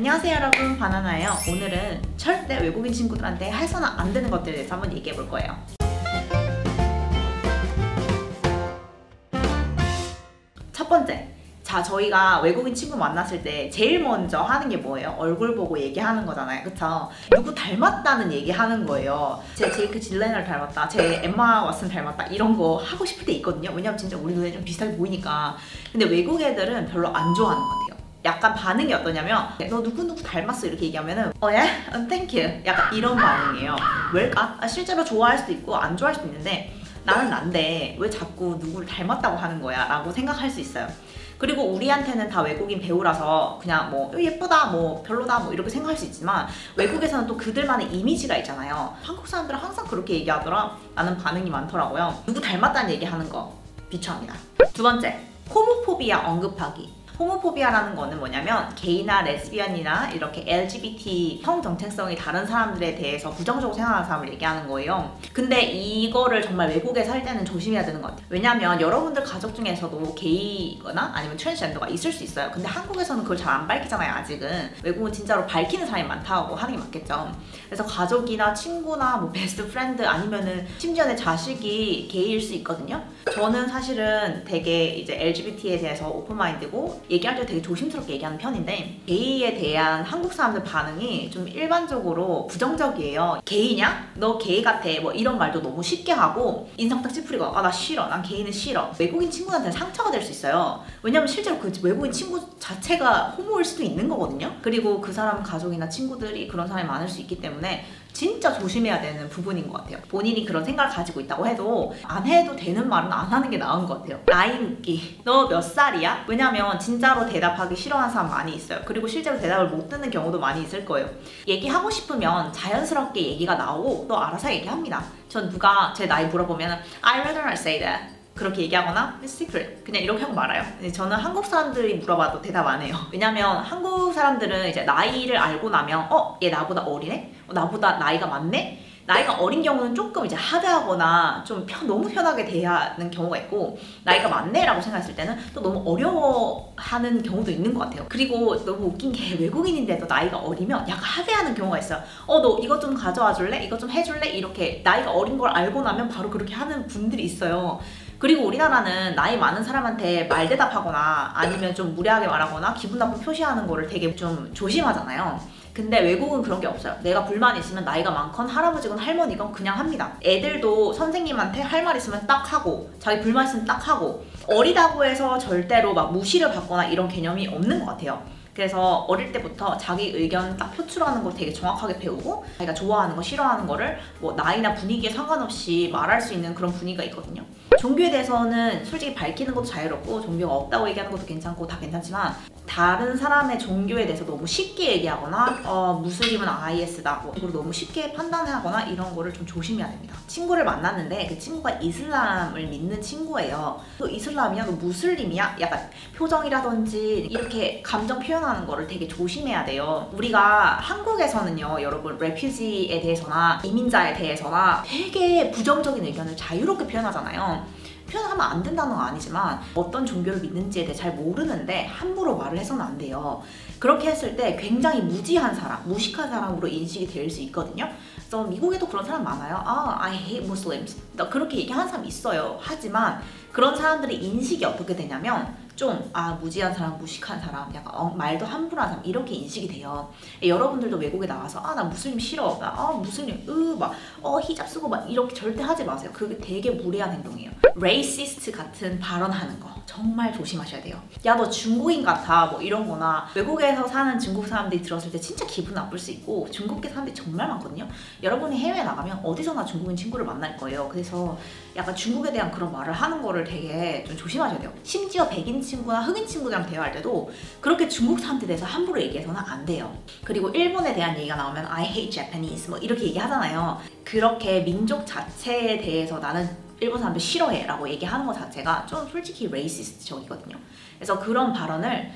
안녕하세요 여러분. 바나나예요. 오늘은 절대 외국인 친구들한테 해서는 안 되는 것들에 대해서 한번 얘기해 볼 거예요. 첫 번째. 자 저희가 외국인 친구 만났을 때 제일 먼저 하는 게 뭐예요? 얼굴 보고 얘기하는 거잖아요. 그쵸? 누구 닮았다는 얘기하는 거예요. 제 제이크 질레너를 닮았다. 제 엠마 왓슨 닮았다. 이런 거 하고 싶을 때 있거든요. 왜냐면 진짜 우리 눈에 좀 비슷하게 보이니까. 근데 외국 애들은 별로 안 좋아하는 것 같아요 약간 반응이 어떠냐면 너 누구누구 닮았어? 이렇게 얘기하면은 어 예? 음, thank you 약간 이런 반응이에요 왜일까? 아, 실제로 좋아할 수도 있고 안 좋아할 수도 있는데 나는 난데 왜 자꾸 누구를 닮았다고 하는 거야? 라고 생각할 수 있어요. 그리고 우리한테는 다 외국인 배우라서 그냥 뭐 예쁘다 뭐 별로다 뭐 이렇게 생각할 수 있지만 외국에서는 또 그들만의 이미지가 있잖아요. 한국 사람들은 항상 그렇게 얘기하더라. 나는 반응이 많더라고요. 누구 닮았다는 얘기하는 거 비추합니다. 두 번째 homophobia 언급하기 homophobia라는 거는 뭐냐면 게이나 레즈비언이나 이렇게 LGBT 성 정체성이 다른 사람들에 대해서 부정적으로 생각하는 사람을 얘기하는 거예요. 근데 이거를 정말 외국에 살 때는 조심해야 되는 것 같아요. 왜냐면 여러분들 가족 중에서도 게이거나 아니면 트랜스젠더가 있을 수 있어요. 근데 한국에서는 그걸 잘 안 밝히잖아요, 아직은. 외국은 진짜로 밝히는 사람이 많다고 하는 게 맞겠죠. 그래서 가족이나 친구나 뭐 best friend 아니면은 심지어 내 자식이 게이일 수 있거든요. 저는 사실은 되게 이제 LGBT에 대해서 오픈마인드고 얘기할 때 되게 조심스럽게 얘기하는 편인데 게이에 대한 한국 사람들 반응이 좀 일반적으로 부정적이에요. 게이냐? 너 게이 같아. 뭐 이런 말도 너무 쉽게 하고 인상 딱 찌푸리고 아 나 싫어. 난 게이는 싫어. 외국인 친구한테 상처가 될 수 있어요. 왜냐면 실제로 그 외국인 친구 자체가 호모일 수도 있는 거거든요. 그리고 그 사람 가족이나 친구들이 그런 사람이 많을 수 있기 때문에 진짜 조심해야 되는 부분인 것 같아요. 본인이 그런 생각을 가지고 있다고 해도 안 해도 되는 말은 안 하는 게 나은 것 같아요. 나이 묻기. 너 몇 살이야? 왜냐면 진짜로 대답하기 싫어하는 사람 많이 있어요. 그리고 실제로 대답을 못 듣는 경우도 많이 있을 거예요. 얘기하고 싶으면 자연스럽게 얘기가 나오고 또 알아서 얘기합니다. 전 누가 제 나이 물어보면 I rather not say that. 그렇게 얘기하거나 secret 그냥 이렇게 하고 말아요 근데 저는 한국 사람들이 물어봐도 대답 안 해요 왜냐면 한국 사람들은 이제 나이를 알고 나면 어? 얘 나보다 어리네? 어, 나보다 나이가 많네? 나이가 어린 경우는 조금 이제 하드하거나 좀 편, 너무 편하게 대하는 경우가 있고 나이가 많네라고 생각했을 때는 또 너무 어려워하는 경우도 있는 것 같아요. 그리고 너무 웃긴 게 외국인인데도 나이가 어리면 약간 하대하는 경우가 있어요. 어 너 이것 좀 가져와 줄래? 이것 좀 해줄래? 이렇게 나이가 어린 걸 알고 나면 바로 그렇게 하는 분들이 있어요. 그리고 우리나라는 나이 많은 사람한테 말 대답하거나 아니면 좀 무례하게 말하거나 기분 나쁜 표시하는 거를 되게 좀 조심하잖아요. 근데 외국은 그런 게 없어요. 내가 불만 있으면 나이가 많건 할아버지건 할머니건 그냥 합니다. 애들도 선생님한테 할 말 있으면 딱 하고 자기 불만 있으면 딱 하고 어리다고 해서 절대로 막 무시를 받거나 이런 개념이 없는 것 같아요. 그래서 어릴 때부터 자기 의견 딱 표출하는 걸 되게 정확하게 배우고 자기가 좋아하는 거 싫어하는 거를 뭐 나이나 분위기에 상관없이 말할 수 있는 그런 분위기가 있거든요. 종교에 대해서는 솔직히 밝히는 것도 자유롭고 종교가 없다고 얘기하는 것도 괜찮고 다 괜찮지만 다른 사람의 종교에 대해서 너무 쉽게 얘기하거나 어, 무슬림은 IS다 뭐 이걸 너무 쉽게 판단하거나 이런 거를 좀 조심해야 됩니다. 친구를 만났는데 그 친구가 이슬람을 믿는 친구예요. 또 이슬람이야? 너 무슬림이야? 약간 표정이라든지 이렇게 감정 표현하는 거를 되게 조심해야 돼요. 우리가 한국에서는요 여러분 레퓨지에 대해서나 이민자에 대해서나 되게 부정적인 의견을 자유롭게 표현하잖아요. 표현하면 안 된다는 건 아니지만 어떤 종교를 믿는지에 대해 잘 모르는데 함부로 말을 해서는 안 돼요. 그렇게 했을 때 굉장히 무지한 사람, 무식한 사람으로 인식이 될 수 있거든요. 그래서 미국에도 그런 사람 많아요. 아, I hate Muslims. 그렇게 얘기하는 사람 있어요. 하지만 그런 사람들의 인식이 어떻게 되냐면 좀, 아, 무지한 사람, 무식한 사람, 약간 어, 말도 함부로 하는 사람, 이렇게 인식이 돼요. 여러분들도 외국에 나와서, 아, 나 무슬림 싫어. 나, 아, 무슬림, 으, 막, 어, 히잡 쓰고 막 이렇게 절대 하지 마세요. 그게 되게 무례한 행동이에요. racist 같은 발언하는 거. 정말 조심하셔야 돼요. 야, 너 중국인 같아. 뭐 이런 거나 외국에서 사는 중국 사람들이 들었을 때 진짜 기분 나쁠 수 있고 중국계 사람들이 정말 많거든요. 여러분이 해외에 나가면 어디서나 중국인 친구를 만날 거예요. 그래서 약간 중국에 대한 그런 말을 하는 거를 되게 좀 조심하셔야 돼요. 심지어 백인 친구나 흑인 친구들이랑 대화할 때도 그렇게 중국 사람들에 대해서 함부로 얘기해서는 안 돼요. 그리고 일본에 대한 얘기가 나오면 I hate Japanese 뭐 이렇게 얘기하잖아요. 그렇게 민족 자체에 대해서 나는 일본 사람들 싫어해 라고 얘기하는 것 자체가 좀 솔직히 레이시스트적이거든요. 그래서 그런 발언을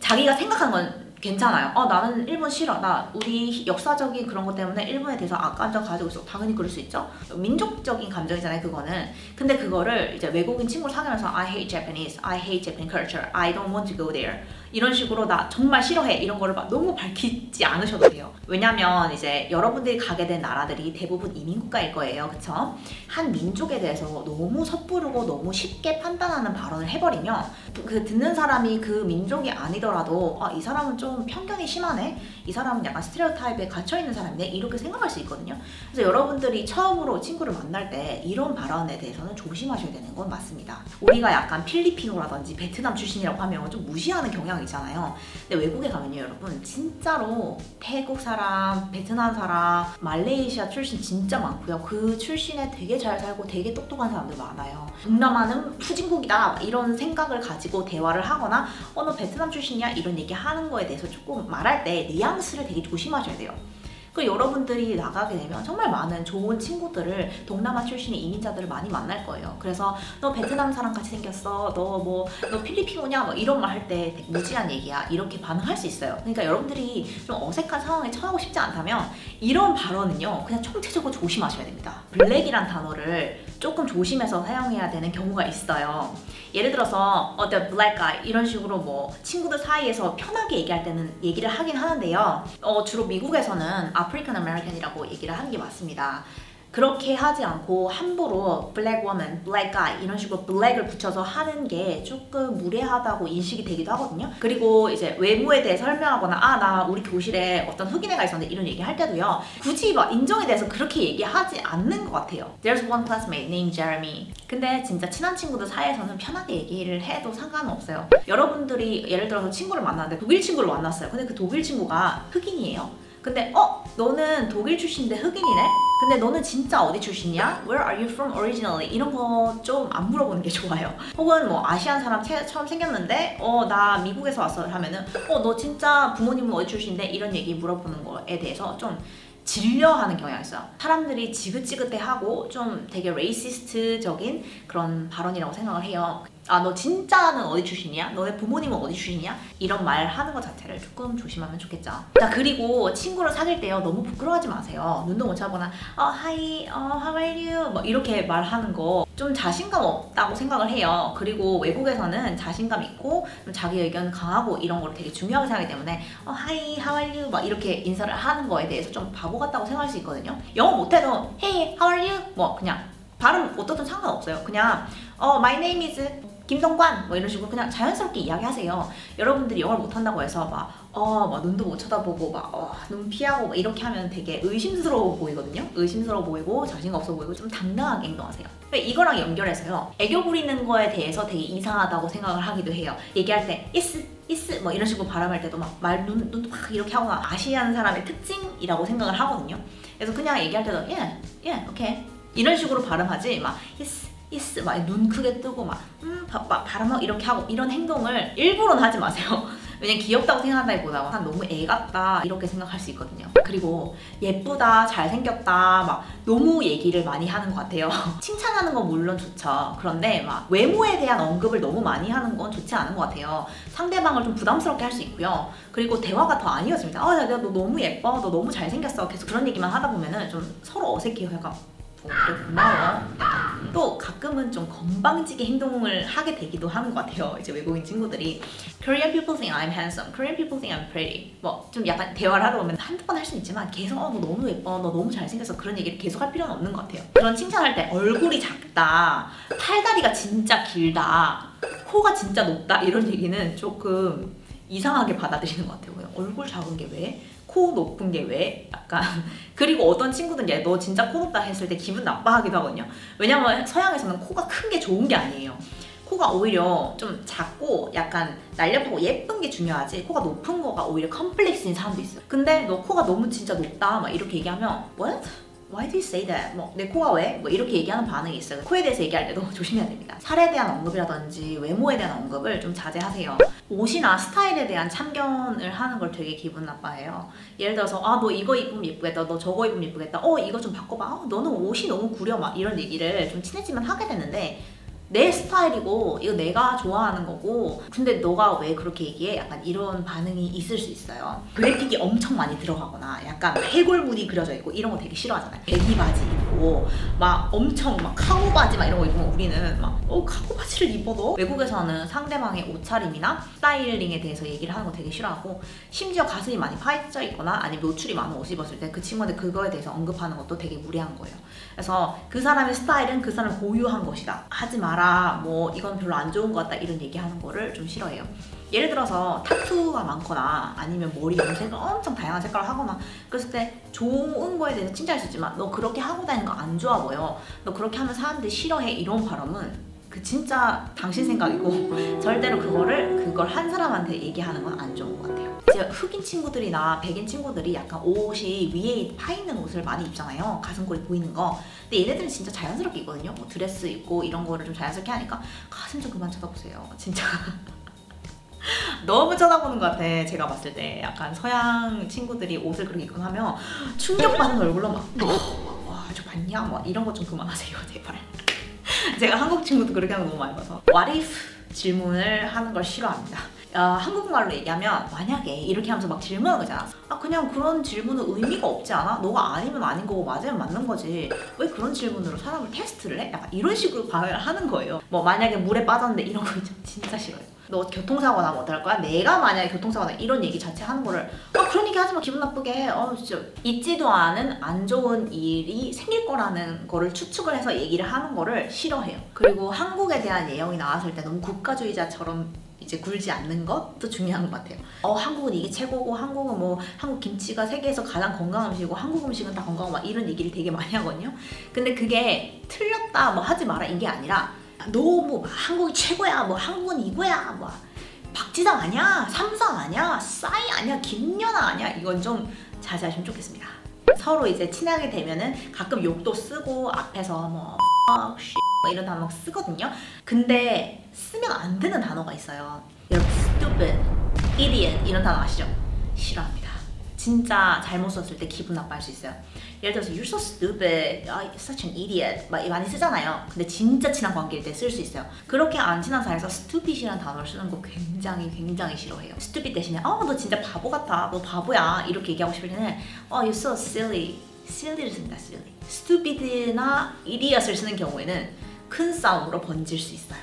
자기가 생각하는 건 괜찮아요. 어, 나는 일본 싫어. 나 우리 역사적인 그런 것 때문에 일본에 대해서 악감정 가지고 있어. 당연히 그럴 수 있죠. 민족적인 감정이잖아요, 그거는. 근데 그거를 이제 외국인 친구를 사귀면서 I hate Japanese, I hate Japan culture, I don't want to go there. 이런 식으로 나 정말 싫어해 이런 거를 막 너무 밝히지 않으셔도 돼요. 왜냐면 이제 여러분들이 가게 된 나라들이 대부분 이민 국가일 거예요. 그쵸? 한 민족에 대해서 너무 섣부르고 너무 쉽게 판단하는 발언을 해버리면 그 듣는 사람이 그 민족이 아니더라도 아, 이 사람은 좀 편견이 심하네? 이 사람은 약간 스테레오타입에 갇혀있는 사람이네? 이렇게 생각할 수 있거든요. 그래서 여러분들이 처음으로 친구를 만날 때 이런 발언에 대해서는 조심하셔야 되는 건 맞습니다. 우리가 약간 필리핀어라든지 베트남 출신이라고 하면 좀 무시하는 경향 이 있잖아요. 근데 외국에 가면요, 여러분 진짜로 태국 사람, 베트남 사람, 말레이시아 출신 진짜 많고요. 그 출신에 되게 잘 살고 되게 똑똑한 사람들 많아요. 동남아는 후진국이다 이런 생각을 가지고 대화를 하거나 어너 베트남 출신이야 이런 얘기 하는 거에 대해서 조금 말할 때 뉘앙스를 되게 조심하셔야 돼요. 그 여러분들이 나가게 되면 정말 많은 좋은 친구들을 동남아 출신의 이민자들을 많이 만날 거예요. 그래서 너 베트남 사람 같이 생겼어. 너 뭐 너 필리핀어냐? 뭐 이런 말 할 때 무지한 얘기야. 이렇게 반응할 수 있어요. 그러니까 여러분들이 좀 어색한 상황에 처하고 싶지 않다면 이런 발언은요. 그냥 총체적으로 조심하셔야 됩니다. black이란 단어를 조금 조심해서 사용해야 되는 경우가 있어요. 예를 들어서 어, the black guy 이런 식으로 뭐 친구들 사이에서 편하게 얘기할 때는 얘기를 하긴 하는데요. 어, 주로 미국에서는 African American이라고 얘기를 하는 게 맞습니다. 그렇게 하지 않고 함부로 black woman, black guy 이런 식으로 black을 붙여서 하는 게 조금 무례하다고 인식이 되기도 하거든요. 그리고 이제 외모에 대해 설명하거나 아 나 우리 교실에 어떤 흑인애가 있었는데 이런 얘기 할 때도요. 굳이 막 인정에 대해서 그렇게 얘기하지 않는 것 같아요. There's one classmate named Jeremy. 근데 진짜 친한 친구들 사이에서는 편하게 얘기를 해도 상관은 없어요. 여러분들이 예를 들어서 친구를 만났는데 독일 친구를 만났어요. 근데 그 독일 친구가 흑인이에요. 근데 어 너는 독일 출신인데 흑인이네? 근데 너는 진짜 어디 출신이야? Where are you from originally? 이런 거 좀 안 물어보는 게 좋아요. 혹은 뭐 아시안 사람 체, 처음 생겼는데 어 나 미국에서 왔어 하면은 어 너 진짜 부모님은 어디 출신인데 이런 얘기 물어보는 거에 대해서 좀 질려하는 경향이 있어요. 사람들이 지긋지긋해하고 좀 되게 레이시스트적인 그런 발언이라고 생각을 해요. 아, 너 진짜는 어디 출신이야? 너네 부모님은 어디 출신이야? 이런 말 하는 것 자체를 조금 조심하면 좋겠죠. 자, 그리고 친구를 사귈 때요. 너무 부끄러워하지 마세요. 눈도 못 쳐보나, 어, hi, 어, how are you? 뭐 이렇게 말하는 거 좀 자신감 없다고 생각을 해요. 그리고 외국에서는 자신감 있고 좀 자기 의견 강하고 이런 걸 되게 중요하게 생각하기 때문에 어, hi, how are you? 막 이렇게 인사를 하는 거에 대해서 좀 바보 같다고 생각할 수 있거든요. 영어 못해도 hey, how are you? 뭐 그냥 발음 어떻든 상관없어요. 그냥 어, my name is 김성관 뭐 이런 식으로 그냥 자연스럽게 이야기하세요. 여러분들이 영어를 못한다고 해서 막 어, 막 눈도 못 쳐다보고 막 어, 눈 피하고 막 이렇게 하면 되게 의심스러워 보이거든요. 의심스러워 보이고 자신감 없어 보이고 좀 당당하게 행동하세요. 이거랑 연결해서요. 애교 부리는 거에 대해서 되게 이상하다고 생각을 하기도 해요. 얘기할 때 yes yes 뭐 이런 식으로 발음할 때도 막 말 눈 눈도 막 이렇게 하거나 Asian 사람의 특징이라고 생각을 하거든요. 그래서 그냥 얘기할 때도 yeah, yeah, 오케이 이런 식으로 발음하지 막 yes yes 막 눈 크게 뜨고 막 음, 바, 발음하고 이렇게 하고 이런 행동을 일부러는 하지 마세요. 왜냐면 귀엽다고 생각한다기보다 한 너무 애 같다 이렇게 생각할 수 있거든요. 그리고 예쁘다, 잘생겼다 막 너무 얘기를 많이 하는 것 같아요. 칭찬하는 건 물론 좋죠. 그런데 막 외모에 대한 언급을 너무 많이 하는 건 좋지 않은 것 같아요. 상대방을 좀 부담스럽게 할 수 있고요. 그리고 대화가 더 아니어집니다. 아, 야, 너 너무 예뻐, 너 너무 잘생겼어. 계속 그런 얘기만 하다 보면은 좀 서로 어색해요. 약간 어, 그래 고마워. 또 가끔은 좀 건방지게 행동을 하게 되기도 하는 것 같아요. 이제 외국인 친구들이 Korean people think I'm handsome, Korean people think I'm pretty. 뭐 좀 약간 대화를 하다 보면 한두 번 할수 있지만 계속 어, 너 너무 예뻐, 너 너무 잘생겨서 그런 얘기를 계속 할 필요는 없는 것 같아요. 그런 칭찬할 때 얼굴이 작다, 팔다리가 진짜 길다, 코가 진짜 높다 이런 얘기는 조금 이상하게 받아들이는 것 같아요. 얼굴 작은 게 왜? 코 높은 게 왜? 약간 그리고 어떤 친구들은 얘너 진짜 코 높다 했을 때 기분 나빠하기도 하거든요. 왜냐면 서양에서는 코가 큰 게 좋은 게 아니에요. 코가 오히려 좀 작고 약간 날렵하고 예쁜 게 중요하지 코가 높은 거가 오히려 컴플렉스인 사람도 있어요. 근데 너 코가 너무 진짜 높다 막 이렇게 얘기하면 what? Why do you say that? 뭐 내 코가 왜? 뭐 이렇게 얘기하는 반응이 있어요. 코에 대해서 얘기할 때도 조심해야 됩니다. 살에 대한 언급이라든지 외모에 대한 언급을 좀 자제하세요. 옷이나 스타일에 대한 참견을 하는 걸 되게 기분 나빠해요. 예를 들어서 아너 이거 입으면 예쁘겠다, 너 저거 입으면 예쁘겠다, 어 이거 좀 바꿔봐, 어, 너는 옷이 너무 구려 막 이런 얘기를 좀 친해지면 하게 되는데 내 스타일이고 이거 내가 좋아하는 거고. 근데 너가 왜 그렇게 얘기해? 약간 이런 반응이 있을 수 있어요. 그래픽이 엄청 많이 들어가거나 약간 해골물이 그려져 있고 이런 거 되게 싫어하잖아요. 배기 바지 입고 막 엄청 막 카고 바지 막 이런 거 입으면 우리는 막어 카고 바지를 입어 도 외국에서는 상대방의 옷차림이나 스타일링에 대해서 얘기를 하는 거 되게 싫어하고 심지어 가슴이 많이 파져 있거나 아니면 노출이 많은 옷 입었을 때 그 친구한테 그거에 대해서 언급하는 것도 되게 무례한 거예요. 그래서 그 사람의 스타일은 그 사람 고유한 것이다. 하지 마라 뭐 이건 별로 안 좋은 것 같다 이런 얘기하는 거를 좀 싫어해요. 예를 들어서 타투가 많거나 아니면 머리 염색을 엄청 다양한 색깔을 하거나 그랬을 때 좋은 거에 대해서 칭찬할 수 있지만 너 그렇게 하고 다니는 거 안 좋아 보여. 너 그렇게 하면 사람들이 싫어해. 이런 발언은 그 진짜 당신 생각이고 절대로 그거를 그걸 한 사람한테 얘기하는 건 안 좋은 것 같아요. 이제 흑인 친구들이나 백인 친구들이 약간 옷이 위에 파 있는 옷을 많이 입잖아요. 가슴골이 보이는 거. 근데 얘네들은 진짜 자연스럽게 입거든요. 뭐 드레스 입고 이런 거를 좀 자연스럽게 하니까 가슴 좀 그만 쳐다보세요. 진짜. 너무 쳐다보는 것 같아 제가 봤을 때 약간 서양 친구들이 옷을 그렇게 입고 하면 충격받는 얼굴로 막 와 저 봤냐 뭐 이런 거 좀 그만하세요 제발 제가 한국 친구도 그렇게 하는 거 너무 많이 봐서 What if 질문을 하는 걸 싫어합니다. 어, 한국말로 얘기하면 만약에 이렇게 하면서 막 질문하는 거잖아. 아 그냥 그런 질문은 의미가 없지 않아? 너가 아니면 아닌 거고 맞으면 맞는 거지. 왜 그런 질문으로 사람을 테스트를 해? 약간 이런 식으로 반응을 하는 거예요. 뭐 만약에 물에 빠졌는데 이런 거 진짜 싫어요. 너 교통사고 나면 어떡할 거야? 내가 만약에 교통사고 나 이런 얘기 자체 하는 거를 아 그런 얘기 하지 마 기분 나쁘게 어 진짜 있지도 않은 안 좋은 일이 생길 거라는 거를 추측을 해서 얘기를 하는 거를 싫어해요 그리고 한국에 대한 예형이 나왔을 때 너무 국가주의자처럼 이제 굴지 않는 것도 중요한 것 같아요. 어 한국은 이게 최고고 한국은 뭐 한국 김치가 세계에서 가장 건강한 음식이고 한국 음식은 다 건강하고 막 이런 얘기를 되게 많이 하거든요. 근데 그게 틀렸다 뭐 하지 마라 이게 아니라 너무 한국이 최고야 뭐 한국은 이거야 뭐. 박지상 아니야 삼성 아니야 싸이 아니야 김연아 아니야. 이건 좀 자제하시면 좋겠습니다. 서로 이제 친하게 되면은 가끔 욕도 쓰고 앞에서 뭐뭐 이런 단어 쓰거든요. 근데 쓰면 안 되는 단어가 있어요. 여러분 stupid, idiot 이런 단어 아시죠? 싫어합니다 진짜 잘못 썼을 때 기분 나빠할 수 있어요. 예를 들어서 you're so stupid, uh, such an idiot 막 많이 쓰잖아요. 근데 진짜 친한 관계일 때 쓸 수 있어요. 그렇게 안 친한 사이에서 stupid이라는 단어를 쓰는 거 굉장히 굉장히 싫어해요. stupid 대신에 어 너 진짜 바보 같아, 너 바보야 이렇게 얘기하고 싶을 때는 어 you're so silly, silly를 씁니다. silly. stupid나 idiot을 쓰는 경우에는 큰 싸움으로 번질 수 있어요.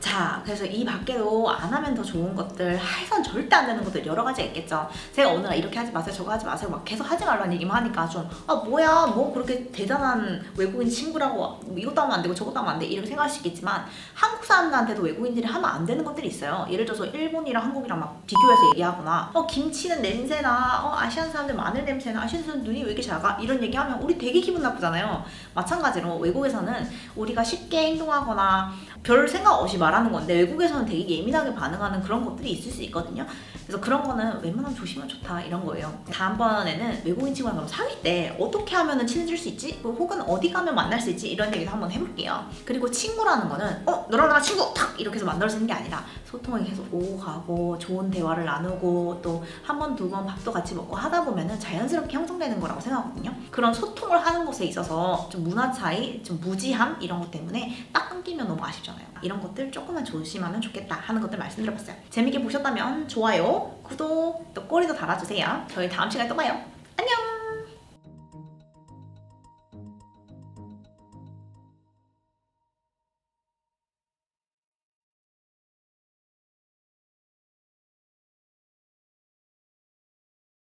자, 그래서 이 밖에도 안 하면 더 좋은 것들, 해선 절대 안 되는 것들 여러 가지 있겠죠. 제가 오늘 이렇게 하지 마세요, 저거 하지 마세요, 막 계속 하지 말라는 얘기만 하니까 좀, 아, 뭐야, 뭐 그렇게 대단한 외국인 친구라고 뭐 이것도 하면 안 되고 저것도 하면 안 돼, 이렇게 생각할 수 있겠지만, 한국 사람들한테도 외국인들이 하면 안 되는 것들이 있어요. 예를 들어서 일본이랑 한국이랑 막 비교해서 얘기하거나, 어, 김치는 냄새나, 어, 아시안 사람들 마늘 냄새나, 아시안 사람들 눈이 왜 이렇게 작아? 이런 얘기하면 우리 되게 기분 나쁘잖아요. 마찬가지로 외국에서는 우리가 쉽게 행동하거나 별 생각 없이 말하는 건데 외국에서는 되게 예민하게 반응하는 그런 것들이 있을 수 있거든요. 그래서 그런 거는 웬만하면 조심하면 좋다 이런 거예요. 다음번에는 외국인 친구랑 사귈 때 어떻게 하면 친해질 수 있지? 뭐 혹은 어디 가면 만날 수 있지? 이런 얘기도 한번 해볼게요. 그리고 친구라는 거는 어 너랑 나랑 친구 탁 이렇게 해서 만들어지는 게 아니라 소통을 계속 오고 가고 좋은 대화를 나누고 또 한 번 두 번 밥도 같이 먹고 하다 보면은 자연스럽게 형성되는 거라고 생각하거든요. 그런 소통을 하는 것에 있어서 좀 문화 차이, 좀 무지함 이런 것 때문에 딱 끊기면 너무 아쉽 잖아요. 이런 것들 조금만 조심하면 좋겠다 하는 것들 말씀드려봤어요. 재밌게 보셨다면 좋아요, 구독, 또 꼬리도 달아주세요. 저희 다음 시간에 또 봐요.